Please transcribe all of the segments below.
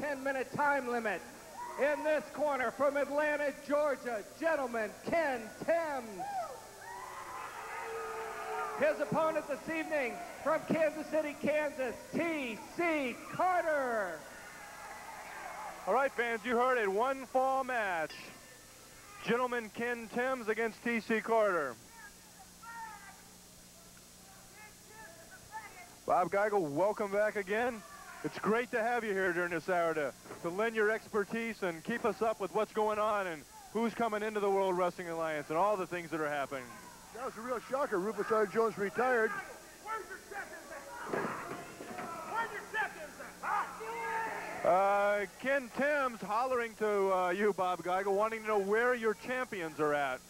10-minute time limit. In this corner from Atlanta, Georgia, gentleman Ken Timbs. His opponent this evening from Kansas City, Kansas, T.C. Carter. All right, fans, you heard it. One fall match. Gentleman Ken Timbs against T.C. Carter. Bob Geigel, welcome back again. It's great to have you here during this hour to, to lend your expertise and keep us up with what's going on and who's coming into the World Wrestling Alliance and all the things that are happening. That was a real shocker. Rufus R. Jones retired. Uh, Ken Timbs hollering to uh, you, Bob Geigel, wanting to know where your champions are at.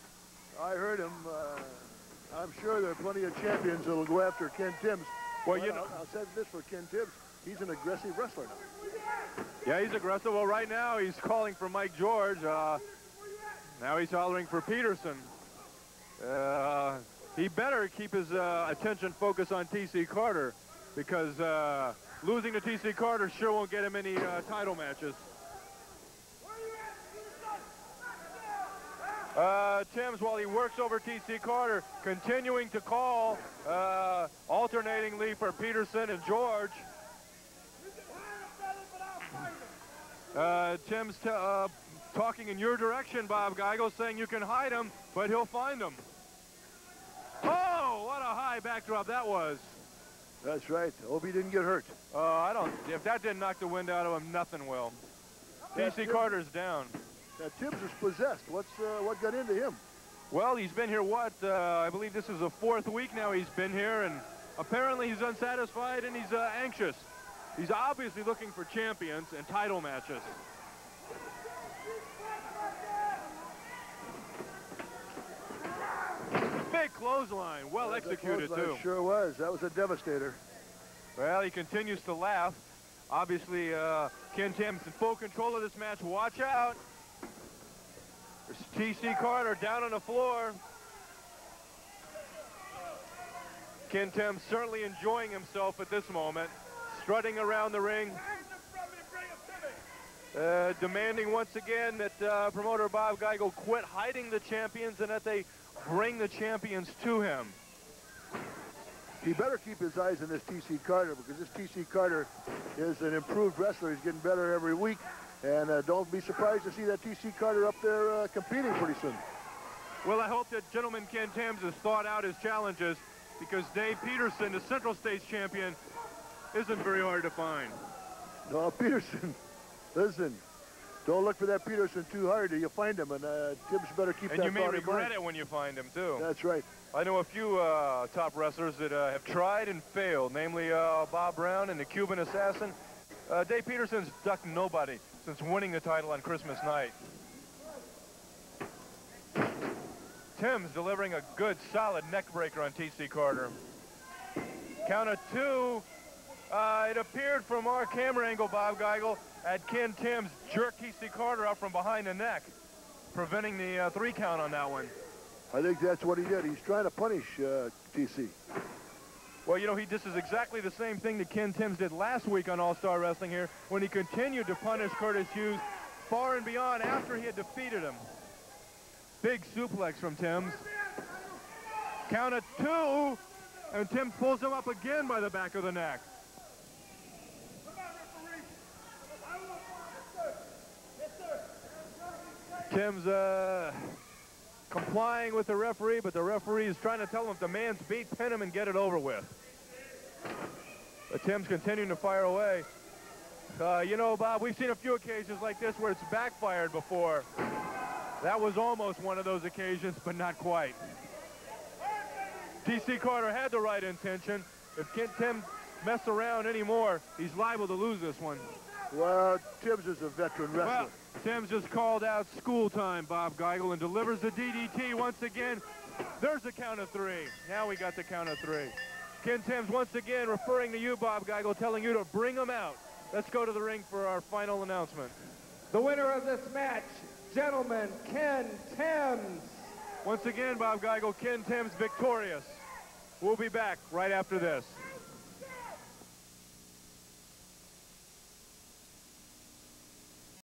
I heard him. Uh, I'm sure there are plenty of champions that'll go after Ken Timbs. Well, But you know- I'll, I'll say this for Ken Timbs. He's an aggressive wrestler now. Yeah, he's aggressive. Well, right now he's calling for Mike George. Uh, now he's hollering for Peterson. Uh, he better keep his uh, attention focused on T.C. Carter because uh, losing to T.C. Carter sure won't get him any uh, title matches. Uh, while he works over T.C. Carter, continuing to call uh, alternatingly for Peterson and George. Uh, Timbs t uh, talking in your direction, Bob Geigel, saying you can hide him, but he'll find him. Oh, what a high backdrop that was. That's right. Hope he didn't get hurt. Uh, I don't, if that didn't knock the wind out of him, nothing will. T.C. Carter's down. That Timbs is possessed. What's uh, what got into him? Well, he's been here, what, uh, I believe this is the fourth week now he's been here, and apparently he's unsatisfied and he's uh, anxious. He's obviously looking for champions and title matches. Big clothesline, well executed clothesline too. Sure was. That was a devastator. Well, he continues to laugh. Obviously, uh, Ken Timbs in full control of this match. Watch out. There's T.C. Carter down on the floor. Ken Timbs certainly enjoying himself at this moment, strutting around the ring, uh, demanding once again that uh, promoter Bob Geigel quit hiding the champions and that they bring the champions to him. He better keep his eyes on this T.C. Carter because this T.C. Carter is an improved wrestler. He's getting better every week. And uh, don't be surprised to see that T.C. Carter up there uh, competing pretty soon. Well, I hope that gentleman Ken Timbs has thought out his challenges because Dave Peterson, the Central States champion, isn't very hard to find. No, Peterson, listen, don't look for that Peterson too hard or you'll find him. And uh, Tibbs better keep And that you may regret it when you find him, too. That's right. I know a few uh, top wrestlers that uh, have tried and failed, namely uh, Bob Brown and the Cuban Assassin. Uh, Dave Peterson's ducked nobody since winning the title on Christmas night. Timbs delivering a good, solid neck breaker on T.C. Carter. Count of two. Uh, it appeared from our camera angle, Bob Geigel, at Ken Timbs jerk T.C. Carter up from behind the neck, preventing the uh, three count on that one. I think that's what he did. He's trying to punish uh, TC. Well, you know, he this is exactly the same thing that Ken Timbs did last week on All-Star Wrestling here when he continued to punish Curtis Hughes far and beyond after he had defeated him. Big suplex from Timbs. Count of two, and Timbs pulls him up again by the back of the neck. Timbs uh, complying with the referee, but the referee is trying to tell him if the man's beat, pin him and get it over with. But Timbs continuing to fire away. Uh, you know, Bob, we've seen a few occasions like this where it's backfired before. That was almost one of those occasions, but not quite. T.C. Carter had the right intention. If Tim mess around anymore, he's liable to lose this one. Well, Tibbs is a veteran wrestler. Well, Timbs just called out school time, Bob Geigel, and delivers the DDT once again. There's the count of three. Now we got the count of three. Ken Timbs once again referring to you, Bob Geigel, telling you to bring him out. Let's go to the ring for our final announcement. The winner of this match, gentlemen, Ken Timbs. Once again, Bob Geigel, Ken Timbs victorious. We'll be back right after this.